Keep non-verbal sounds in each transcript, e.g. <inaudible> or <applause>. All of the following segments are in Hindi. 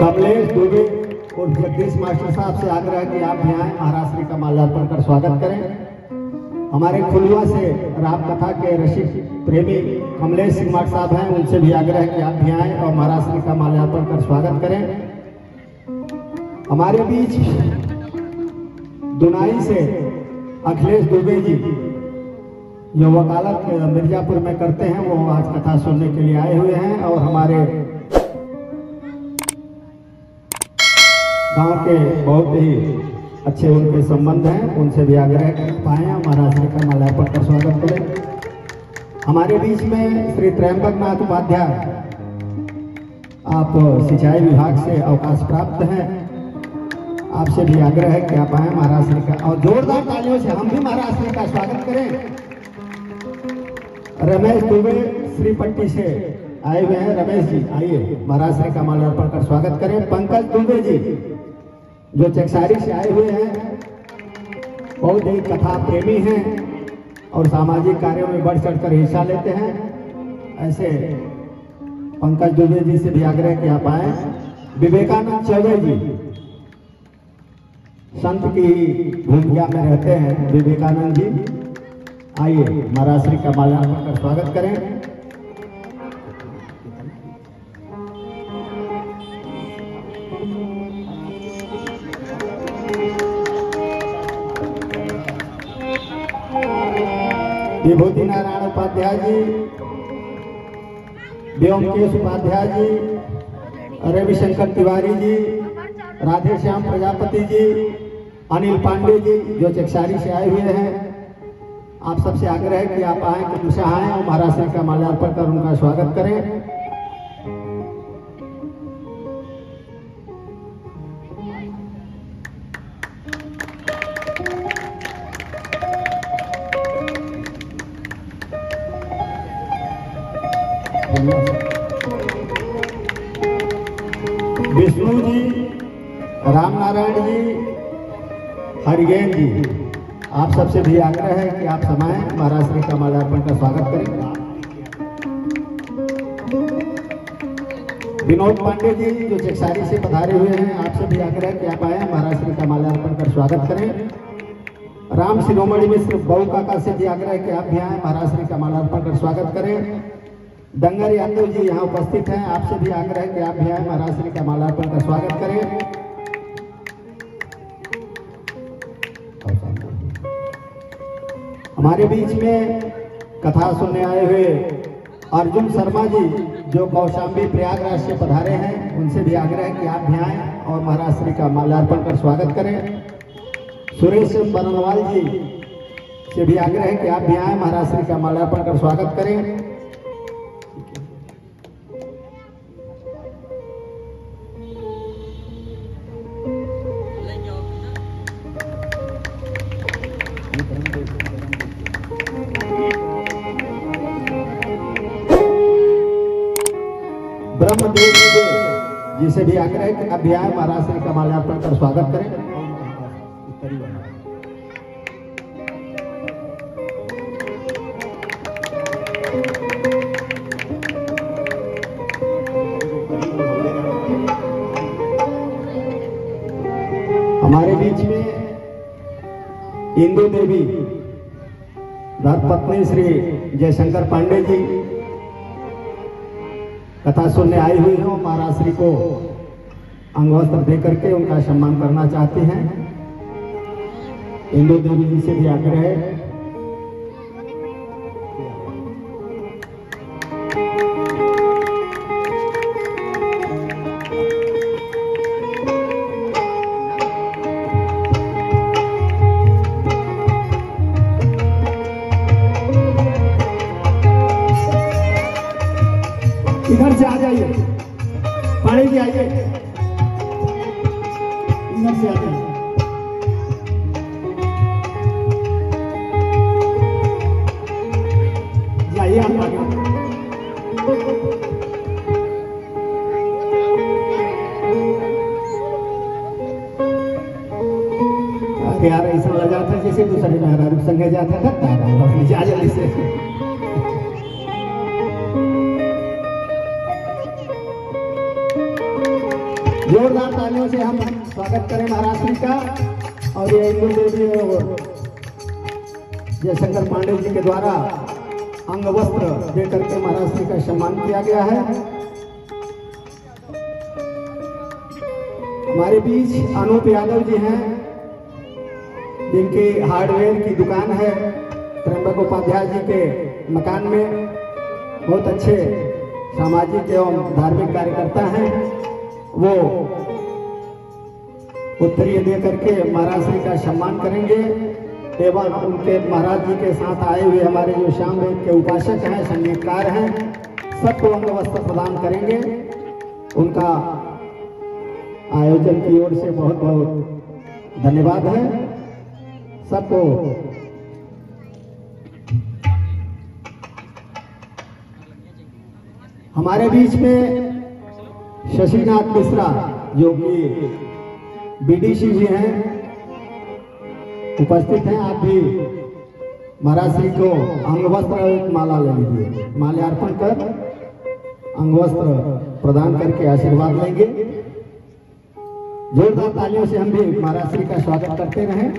कमलेश दुबे और जगदीश मास्टर साहब से आग्रह कि आप महाराज श्री का माल्यार्पण कर स्वागत करें। हमारे खुलवा से राम कथा के रसिक प्रेमी कमलेश सिंह माट साहब हैं, उनसे भी आग्रह कि आप भी आए और महाराज श्री का माल्यार्पण कर स्वागत करें। हमारे बीच दुनाई से अखिलेश दुबे जी जो वकालत मिर्जापुर में करते हैं, वो आज कथा सुनने के लिए आए हुए हैं और हमारे गाँव के बहुत ही अच्छे उनके संबंध हैं। उनसे भी आग्रह कर पाए महाराज श्री का माल्यार्पण कर स्वागत करें। हमारे बीच में श्री त्रयंबक नाथ उपाध्याय, आप सिंचाई विभाग से अवकाश प्राप्त हैं। आपसे भी आग्रह है कि आप आए महाराज श्री का और जोरदार तालियों से हम भी महाराष्ट्र का स्वागत करें। रमेश दुबे श्रीपट्टी से आए हुए हैं। रमेश जी, आइए। महाराष्ट्र का माल्यार्पण कर स्वागत करें। पंकज दुबे जी जो चकसारी से आए हुए हैं, बहुत ही कथा प्रेमी हैं और सामाजिक कार्यों में बढ़ चढ़ कर हिस्सा लेते हैं। ऐसे पंकज दुबे जी से भी आग्रह कि आप आए विवेकानंद चौबे जी, संत की भूमिका में रहते हैं विवेकानंद जी। आइए, महाराज श्री का माल्यार्पण कर स्वागत करें। विभूति नारायण उपाध्याय जी व्योमकेश उपाध्याय जी रविशंकर तिवारी जी राधे श्याम प्रजापति जी अनिल पांडे जी जो चकसारी से आए हुए हैं। आप सबसे आग्रह है कि आप आए, कुछ आए और महाराज श्री का माल्यार्पण कर उनका स्वागत करें। आप सबसे भी आग्रह है कि आप समाएँ। महाराज श्री का माल्यार्पण का स्वागत करें। विनोद पांडे जी, जो चेकसारी से पधारे हुए हैं, आपसे भी आग्रह कि आप आए। महाराज श्री का माल्यार्पण कर स्वागत करें। राम शिरोमणि मिश्र बहु काका से भी आग्रह कि आप भी आए। महाराज श्री का माल्यार्पण कर स्वागत करें। दंगर यादव जी यहाँ उपस्थित हैं। आपसे भी आग्रह कि आप भी आए। महाराज श्री का माल्यार्पण का स्वागत करें। हमारे बीच में कथा सुनने आए हुए अर्जुन शर्मा जी, जो कौशाम्बी प्रयागराज से पधारे हैं, उनसे भी आग्रह है कि आप भी आएँ और महाराज श्री का माल्यार्पण कर स्वागत करें। सुरेश बनवाल जी से भी आग्रह है कि आप भी आएँ, महाराज श्री का माल्यार्पण कर स्वागत करें। जिसे भी आग्रह कि महाराज का माल्यार्पण कर स्वागत करें। हमारे बीच में इंदु देवी धर्मपत्नी श्री जयशंकर पांडे जी कथा सुनने आई हुई है। महाराज श्री को अंगवस्त्र दे करके उनका सम्मान करना चाहते हैं। इंदू देवी जी से भी आग्रह है। <laughs> जोरदार तालियों से हम स्वागत करें महाराष्ट्र का। और ये इंदु देवी और जयशंकर पांडे जी के द्वारा अंग वस्त्र देकर के महाराष्ट्र का सम्मान किया गया है। हमारे बीच अनूप यादव जी हैं। जिनकी हार्डवेयर की दुकान है। त्र्यंबक उपाध्याय जी के मकान में बहुत अच्छे सामाजिक एवं धार्मिक कार्यकर्ता हैं। वो उत्तरीय दे करके महाराज श्री का सम्मान करेंगे एवं उनके महाराज जी के साथ आए हुए हमारे जो श्याम के उपासक हैं, संगीतकार हैं, सबको अंग वस्त्र प्रदान करेंगे। उनका आयोजन की ओर से बहुत बहुत धन्यवाद है। सबको हमारे बीच में शशिनाथ मिश्रा, जो कि बीडीसी जी हैं, उपस्थित हैं। आप भी महाराज श्री को अंगवस्त्र माला ले लीजिए। माल्यार्पण कर अंगवस्त्र प्रदान करके आशीर्वाद लेंगे। जोरदार तालियों से हम भी महाराज श्री का स्वागत करते रहें।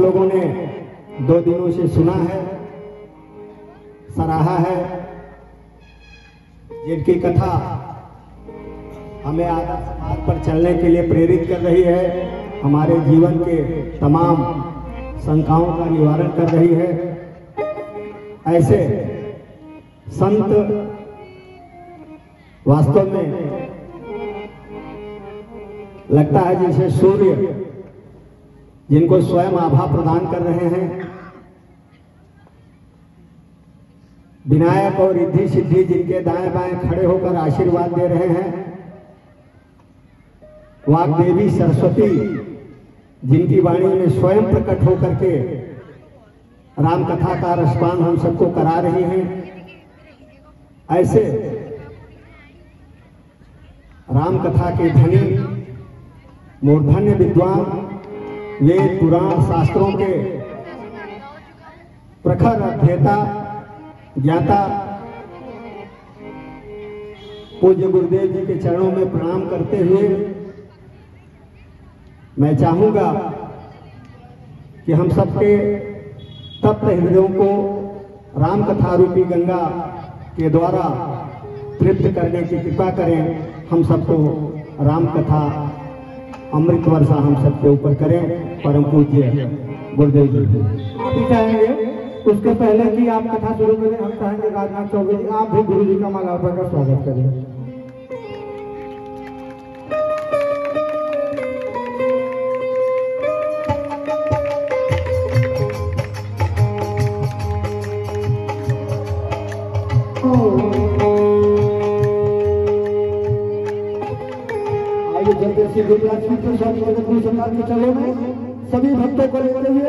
लोगों ने दो दिनों से सुना है, सराहा है, जिनकी कथा हमें आदर्श मार्ग पर चलने के लिए प्रेरित कर रही है, हमारे जीवन के तमाम शंकाओं का निवारण कर रही है। ऐसे संत वास्तव में लगता है जैसे सूर्य जिनको स्वयं आभा प्रदान कर रहे हैं। विनायक और रिद्धि सिद्धि जिनके दाएँ बाएँ खड़े होकर आशीर्वाद दे रहे हैं वाग देवी सरस्वती, जिनकी वाणी में स्वयं प्रकट होकर के राम कथा का रसपान हम सबको करा रही हैं, ऐसे राम कथा के धनी, मूर्धन्य विद्वान वेद पुराण शास्त्रों के प्रखर अध्येता, ज्ञाता पूज्य गुरुदेव जी के चरणों में प्रणाम करते हुए मैं चाहूँगा कि हम सबके तप्त हृदयों को राम कथा रूपी गंगा के द्वारा तृप्त करने की कृपा करें। हम सबको राम कथा अमृत वर्षा हम सबके ऊपर करें, परम पूज्य गुरुदेव जी। को चाहेंगे? उसके पहले कि आप कथा शुरू करें, हम कहेंगे राजनाथ चौधरी आप भी गुरु जी का मालार्पण का स्वागत करें। के सरकार के चलो में सभी भक्तों को लेते हुए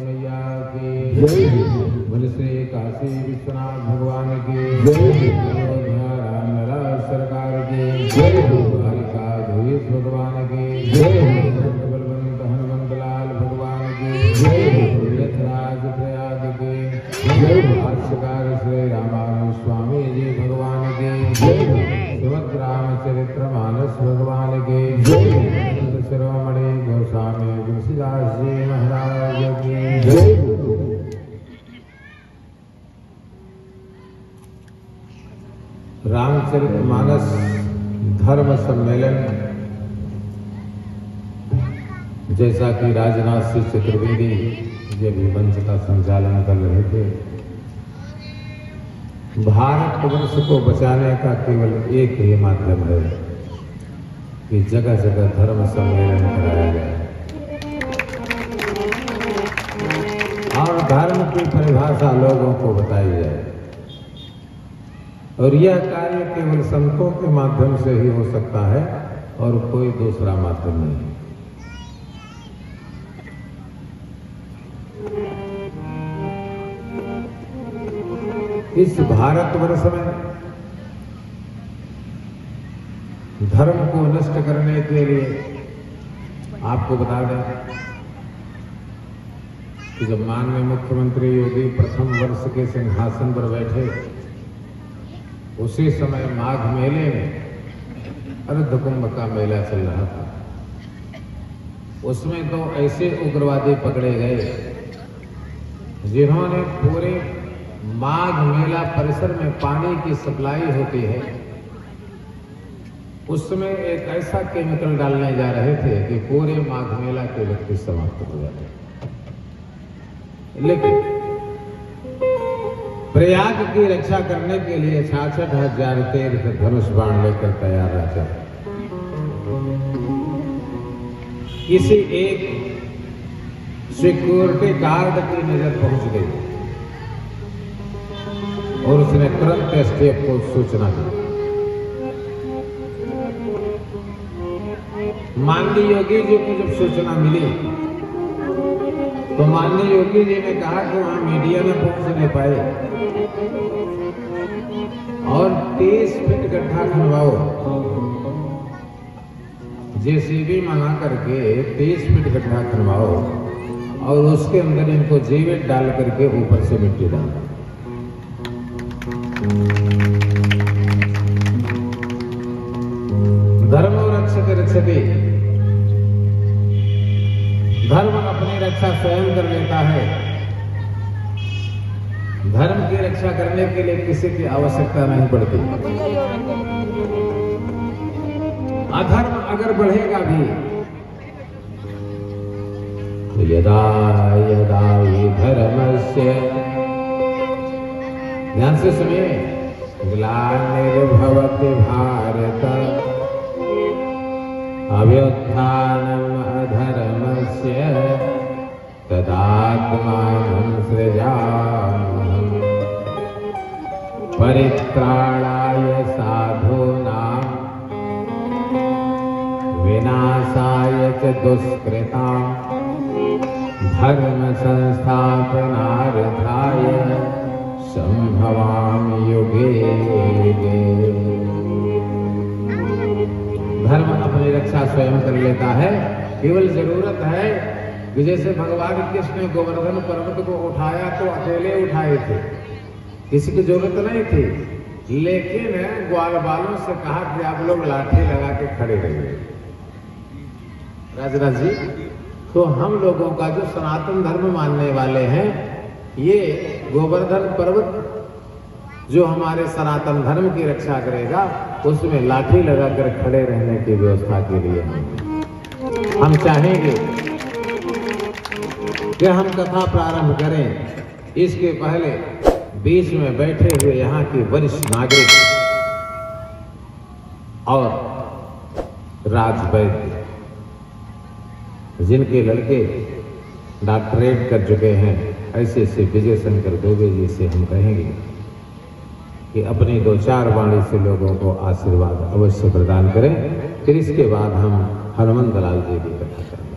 मैया की विश्वनाथ भगवान की सरकार भगवान की संत भगवान के शिरोमणि गोस्वामी तुलसीदास जी महाराज की जय। रामचरित मानस धर्म सम्मेलन, जैसा कि राजनाथ सिंह चतुर्वेदी ये भी मंच का संचालन कर रहे थे। भारत वंश को बचाने का केवल एक ही माध्यम है। कि जगह जगह धर्म सम्मेलन कराया जाए और धर्म की परिभाषा लोगों को बताई जाए। और यह कार्य केवल संतों के माध्यम से ही हो सकता है और कोई दूसरा माध्यम नहीं इस भारतवर्ष में धर्म को नष्ट करने के लिए आपको बता दें कि जब माननीय मुख्यमंत्री योगी प्रथम वर्ष के सिंहासन पर बैठे, उसी समय माघ मेले में अर्ध कुंभ का मेला चल रहा था। उसमें तो ऐसे उग्रवादी पकड़े गए जिन्होंने पूरे माघ मेला परिसर में पानी की सप्लाई होती है। उसमें एक ऐसा केमिकल डालने जा रहे थे कि पूरे माघ मेला के व्यक्ति समाप्त हो जाते। लेकिन प्रयाग की रक्षा करने के लिए छाछठ हज़ार तीर्थ धनुष बाण लेकर तैयार रहता किसी एक सिक्योरिटी गार्ड की नज़र पहुँच गई। और उसने तुरंत एसटीएफ को सूचना दी। माननीय योगी जी को जब सूचना मिली तो माननीय योगी जी ने कहा कि वहाँ मीडिया में पहुँच नहीं पाए। और तीस फीट गड्ढा खनवाओ जेसीबी मंगा करके तीस फीट गड्ढा खनवाओ और उसके अंदर इनको जीवित डाल करके ऊपर से मिट्टी डालो। स्वयं कर लेता है। धर्म की रक्षा करने के लिए किसी की आवश्यकता नहीं पड़ती। अधर्म अगर बढ़ेगा भी तो यदा यदा ही धर्म से ध्यान से सुनिए। ग्लानिर्भवति भारत। अभ्युत्थानम् अधर्मस्य तदात्मानं सृजाम्यहम् परित्राणाय साधूनां विनाशाय च दुष्कृतां धर्म संस्थापनार्थाय संभवामि युगे युगे। धर्म अपनी रक्षा स्वयं कर लेता है। केवल ज़रूरत है जैसे भगवान कृष्ण ने गोवर्धन पर्वत को उठाया तो अकेले उठाए थे। किसी की ज़रूरत नहीं थी। लेकिन ग्वाल बालों से कहा कि आप लोग लाठी लगा के खड़े रहिए। राजनाथ जी तो हम लोगों का जो सनातन धर्म मानने वाले हैं, ये गोवर्धन पर्वत जो हमारे सनातन धर्म की रक्षा करेगा, उसमें लाठी लगाकर खड़े रहने की व्यवस्था के लिए हम चाहेंगे। कि हम कथा प्रारंभ करें। इसके पहले बीच में बैठे हुए यहाँ के वरिष्ठ नागरिक और राजवैद्य, जिनके लड़के डॉक्टरेट कर चुके हैं, ऐसे ऐसे विजय शंकर दुबे जी से हम कहेंगे कि अपनी दो चार वाणी से लोगों को आशीर्वाद अवश्य प्रदान करें। फिर इसके बाद हम हनुमंत लाल जी की कथा करेंगे।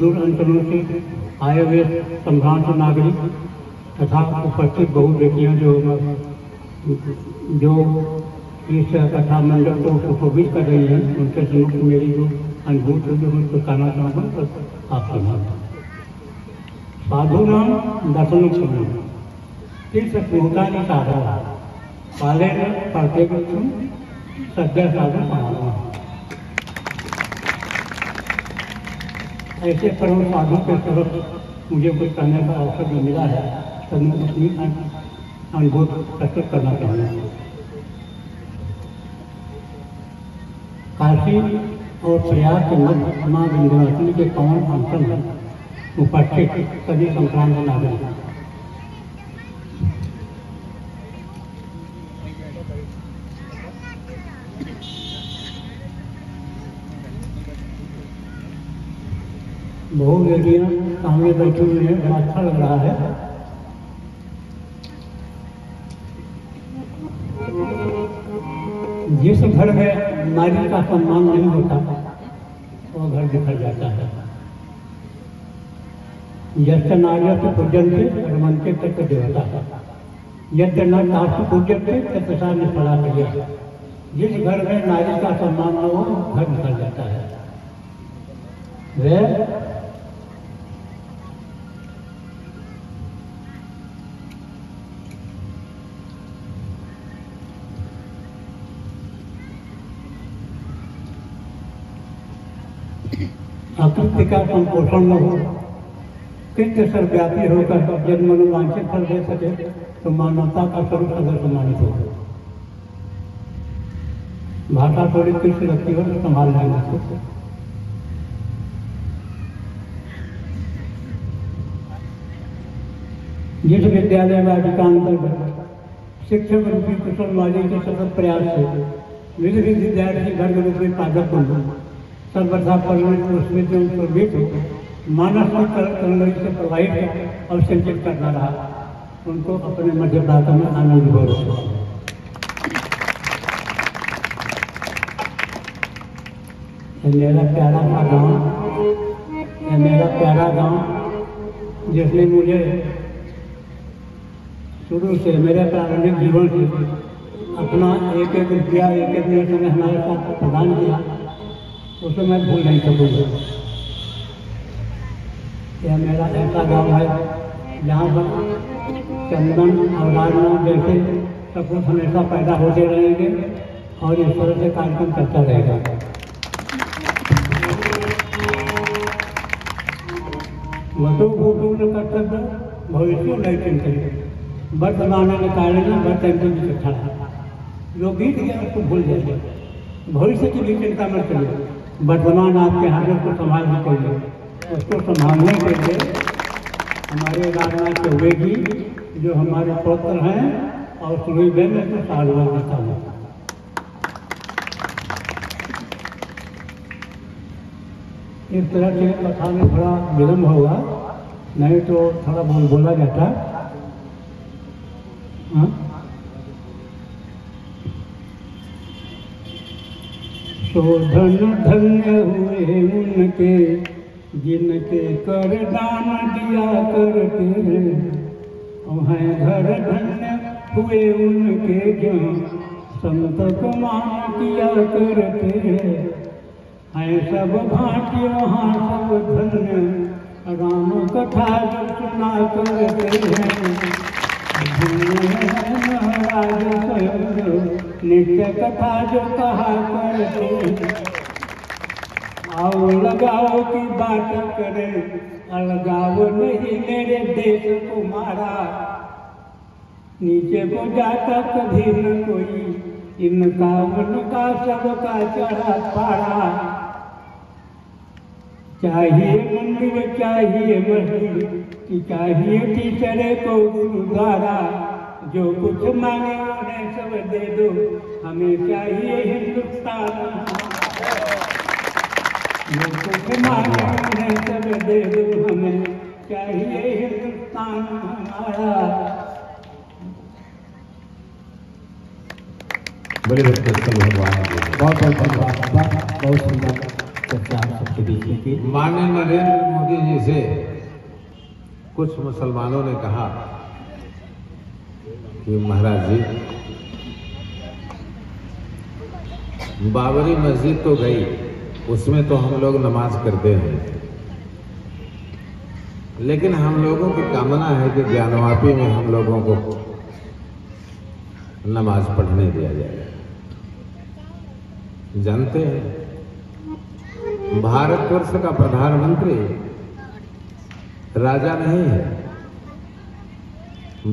सुदूर अंचलों से आए हुए संभ्रांत नागरिक तथा उपस्थित बहु बेटियाँ जो जो इस कथा मंडल को सुशोभित कर रही हैं, उनके सम्मुख मेरी जो अनुभूति है, जो मैं उसको कहना चाहूँगा आप सुना साधु नाम दर्शन सुनो। तीर्थ की साधना काले पढ़ते सद्य साधु समाना ऐसे परम साधु के तरफ़ मुझे कुछ कहने का अवसर जो मिला है तो मैं उसमें अनुभव प्रस्तुत करना चाहूँगा। काशी और प्रयाग के मध्य माँ विंध्यवासिनी के पवन अंतर उपस्थित सभी संक्रांत नागरिक। बहु बेटियाँ सामने बैठी हुई हैं, बड़ा अच्छा लग रहा है। जिस घर में नारी का सम्मान नहीं होता, वो घर बिखर जाता है। यश नार्य पूजन से रमनते तक देवता यज्ञ न काशी पूजन से तथा निष्फला किया। जिस घर में नारी का सम्मान न हो घर बिखर जाता है। वह का संपोषण न हो। कृत्य सर्वव्यापी होकर जब मनोवांछित फल दे सके तो मानवता का स्वरूप अगर सम्मानित हो। भाषा थोड़ी कृष्ण लगती हो तो संभाल सकते जिस विद्यालय में अधिकांतर शिक्षक रूपी कुशल वाली के सतत प्रयास से विद्यार्थी धर्म रूपी पादक बन सर्वथा परिणत स्मृति प्रवृत्त हो, मानस में कलनरी से प्रवाहित हो और संचित करना रहा। उनको अपने मध्य प्रांत में आनंद हो ये मेरा प्यारा सा गाँव, ये मेरा प्यारा गाँव, जिसने मुझे शुरू से मेरे प्रारंभिक जीवन से अपना एक एक रुपया एक एक मिनट में हमारे साथ प्रदान किया। उसे मैं भूल नहीं सकूँगा। यह मेरा ऐसा गाँव है, जहाँ पर चंदन और राजनाथ जैसे सब कुछ हमेशा पैदा होते रहेंगे और इस तरह से कार्यक्रम करता रहेगा। वसु भूपूर्ण कर्तव्य भविष्य नहीं चिंतित वर्तमान में कारण की शिक्षा जो बीत गया उसको भूल जाइए। भविष्य की भी चिंता मत करिए। वर्तमान आपके हाथ को संभालने के लिए। उसको संभालने के लिए हमारे राजनाथ चौबे जी जो हमारे पौत्र हैं और सुनी बहन मैं तो साधुवाद देता हूँ। इस तरह से कथा में थोड़ा विलम्ब होगा, नहीं तो थोड़ा बहुत बोला जाता। हाँ? सो धन धन्य हुए उनके, जिनके कर दान दिया करते हैं घर धन्य हुए उनके जो संत मान किया करते। हैं सब भांति वहाँ सब धन्य, राम कथा सुना करते हैं। नित्य कथा जो कहा करते आओ लगाओ की बात करे अलगाओ नहीं मेरे। देश को मारा नीचे को जाता कभी न कोई इनका उनका सबका चढ़ा पारा चाहिए मंदिर चाहिए मस्जिद। कि चाहिए टीचरे को गुरुद्वारा जो कुछ मांगे उन्हें सब दे दो। हमें चाहिए हिंदुस्तान। जो कुछ मांगे उन्हें सब दे दो। हमें चाहिए हिंदुस्तान हमारा। बड़े भगवान बहुत बहुत धन्यवाद। बहुत सुंदर चर्चा सबके बीच में। की माननीय नरेंद्र मोदी जी से कुछ मुसलमानों ने कहा कि महाराज जी, बाबरी मस्जिद तो गई, उसमें तो हम लोग नमाज़ करते हैं। लेकिन हम लोगों की कामना है कि ज्ञानवापी में हम लोगों को नमाज़ पढ़ने दिया जाए। जानते हैं, भारतवर्ष का प्रधानमंत्री राजा नहीं है।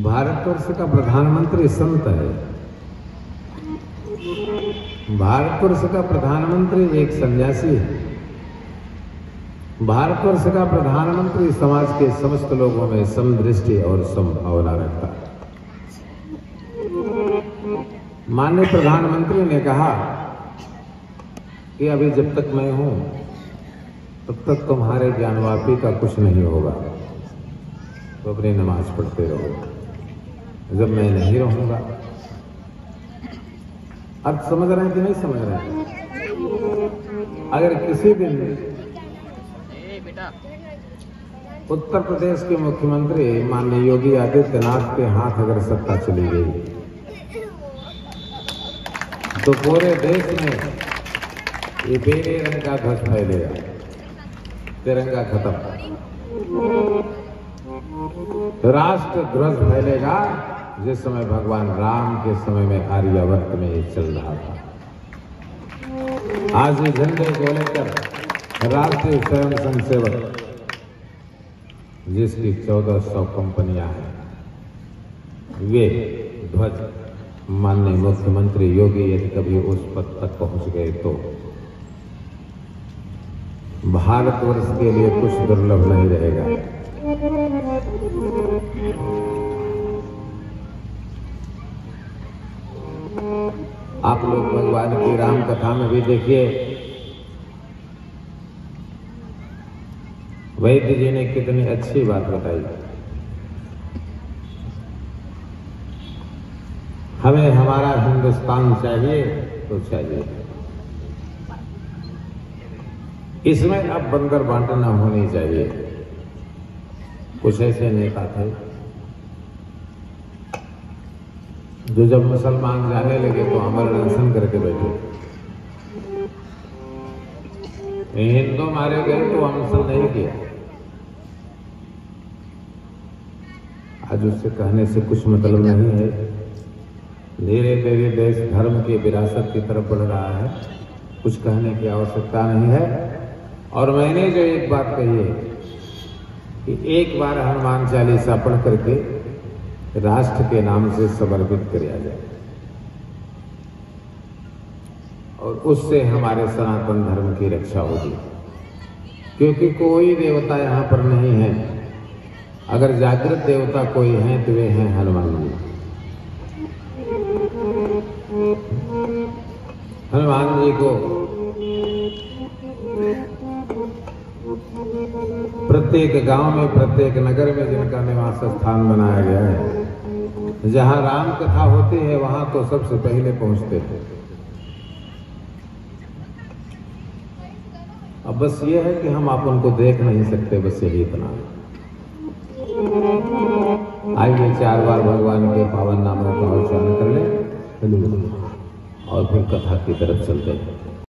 भारतवर्ष का प्रधानमंत्री संत है। भारतवर्ष का प्रधानमंत्री एक सन्यासी है। भारतवर्ष का प्रधानमंत्री समाज के समस्त लोगों में समदृष्टि और समभावना रखता है। माननीय प्रधानमंत्री ने कहा कि अभी जब तक मैं हूँ तब तक तुम्हारे ज्ञानवापी का कुछ नहीं होगा। तो अपनी नमाज़ पढ़ते रहो। जब मैं नहीं रहूँगा। अब समझ रहे हैं कि नहीं समझ रहे हैं? अगर किसी दिन उत्तर प्रदेश के मुख्यमंत्री माननीय योगी आदित्यनाथ के हाथ अगर सत्ता चली गई तो पूरे देश में ये बेले रंग का ध्वज फैलेगा। तिरंगा खत्म। राष्ट्र ध्वज फैलेगा, जिस समय भगवान राम के समय में आर्यावर्त में ये चल रहा था। आज ये झंडे को लेकर राष्ट्रीय स्वयं संघ सेवक जिसकी 1400 कंपनियाँ हैं, वे ध्वज माननीय मुख्यमंत्री योगी यदि कभी उस पद तक पहुँच गए तो भारतवर्ष के लिए कुछ दुर्लभ नहीं रहेगा। आप लोग भगवान की राम कथा में भी देखिए। वैद्य जी ने कितनी अच्छी बात बताई। हमें हमारा हिंदुस्तान चाहिए तो चाहिए। इसमें अब बंदर बांटना होनी चाहिए। कुछ ऐसे नेता थे जो जब मुसलमान जाने लगे तो अमर अनशन करके बैठे। हिंदू मारे गए तो अनशन नहीं किया। आज उससे कहने से कुछ मतलब नहीं है। धीरे धीरे देश धर्म की विरासत की तरफ़ बढ़ रहा है। कुछ कहने की आवश्यकता नहीं है। और मैंने जो एक बात कही है कि एक बार हनुमान चालीसा पढ़ करके राष्ट्र के नाम से समर्पित किया जाए। और उससे हमारे सनातन धर्म की रक्षा होगी। क्योंकि कोई देवता यहाँ पर नहीं है। अगर जागृत देवता कोई है तो वे हैं हनुमान जी। हनुमान जी को प्रत्येक गाँव में, प्रत्येक नगर में जिनका निवास स्थान बनाया गया है, जहाँ राम कथा होती है, वहाँ तो सबसे पहले पहुँचते थे अब बस ये है कि हम आप उनको देख नहीं सकते, बस यही इतना आइए चार बार भगवान के पावन नामों का उच्चारण कर ले, और फिर कथा की तरफ़ चलते हैं।